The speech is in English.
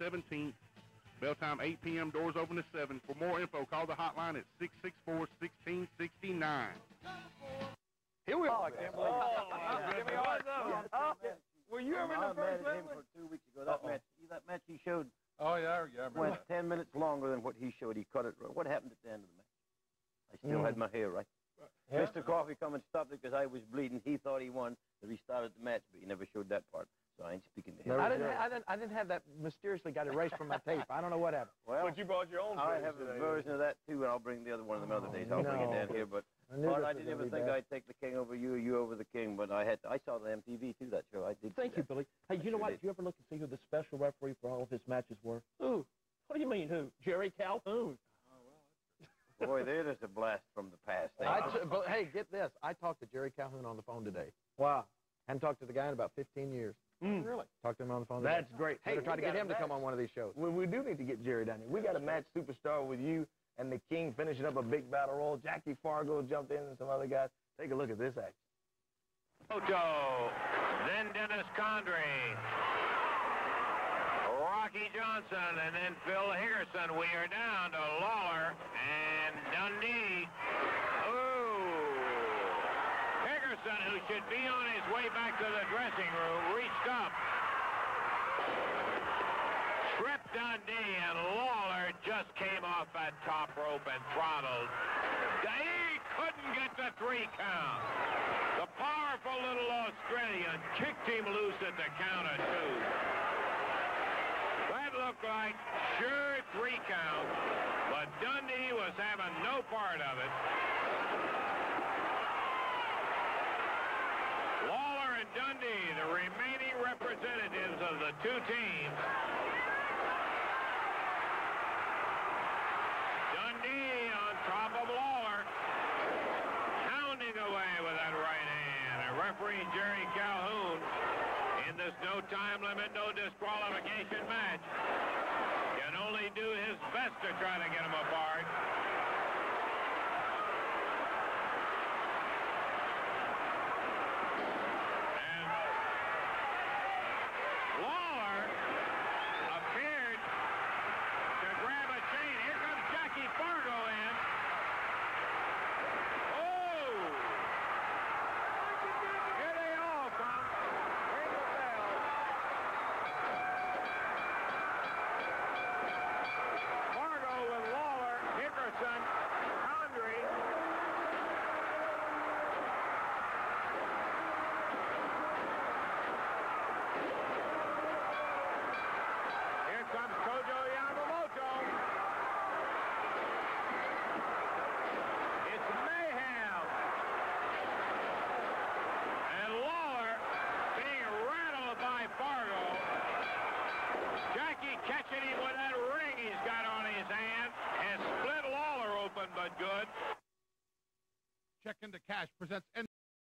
17th. Bell time 8 p.m. Doors open at 7. For more info, call the hotline at 664-1669. Here we Oh, are. I can't believe oh, Give me all. Oh, Were you ever in the first met him for two weeks ago. That Uh-oh. match, see that match he showed Oh, yeah, yeah, I remember went that. ten minutes longer than what he showed. He cut it. What happened at the end of the match? I still Mm. had my hair right. Yeah. Mr. Coffee come and stopped it because I was bleeding. He thought he won. That he started the match, but he never showed that part. So I ain't speaking to him. I didn't, I didn't. I didn't have that. Mysteriously got erased from my tape. I don't know what happened. Well, But you brought your own I have a today. version of that too, and I'll bring the other one of them other days. I'll bring it down here. But I Bart, I didn't gonna ever think bad. I'd take the king over you, or you over the king. But I had. I saw the MTV too. That show. I did. Thank you, that. Billy. Hey, you know what? did. Did you ever look and see who the special referee for all of his matches were? Who? What do you mean, who? Jerry Calhoun. Oh, Boy, there is a blast from the past. I but hey, get this. I talked to Jerry Calhoun on the phone today. Wow. Hadn't talked to the guy in about 15 years. Mm. Really? Talked to him on the phone. That's today. great. Better Hey, try to get got a him to come on one of these shows. We, we do need to get Jerry down here. We got a match superstar with you and the King finishing up a big battle royal. Jackie Fargo jumped in and some other guys. Take a look at this action. Ocho, then Dennis Condrey, Rocky Johnson, and then Phil Hickerson. We are down to Lawler and Dundee. Ooh. Who should be on his way back to the dressing room, reached up. Tripped Dundee, and Lawler just came off that top rope and throttled. He couldn't get the three count. The powerful little Australian kicked him loose at the count of two. That looked like sure three count, but Dundee was having no part of it. Lawler and Dundee, the remaining representatives of the two teams. Dundee on top of Lawler, pounding away with that right hand. And referee Jerry Calhoun in this no time limit, no disqualification match can only do his best to try to get them apart. And Lawler appeared to grab a chain. Here comes Jackie Fargo in. Oh! Here they all come. Ring the bell. Fargo with Lawler, Hickerson, Condrey. Here comes Tojo Yamamoto. It's mayhem. And Lawler being rattled by Fargo. Jackie catching him with that ring he's got on his hand and split Lawler open, but good. Check into cash presents